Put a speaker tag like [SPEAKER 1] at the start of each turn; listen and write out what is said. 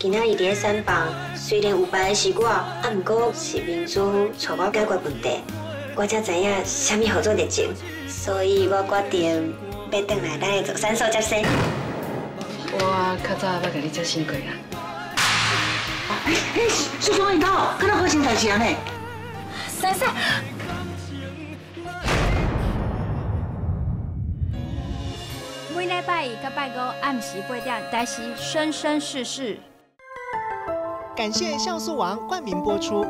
[SPEAKER 1] 今仔日伫咧山房，虽然有别的是我，啊，毋过是民主带我解决问题，我才知影什么合作热情，所以我决定要转来咱的做三所接生。
[SPEAKER 2] 我较早捌甲你接生过啦。
[SPEAKER 3] 哎哎，叔叔你到，敢若发生代志安尼？
[SPEAKER 4] 珊珊。每礼拜一到拜五暗时八点，台视生生世世。
[SPEAKER 5] 感谢像素王冠名播出。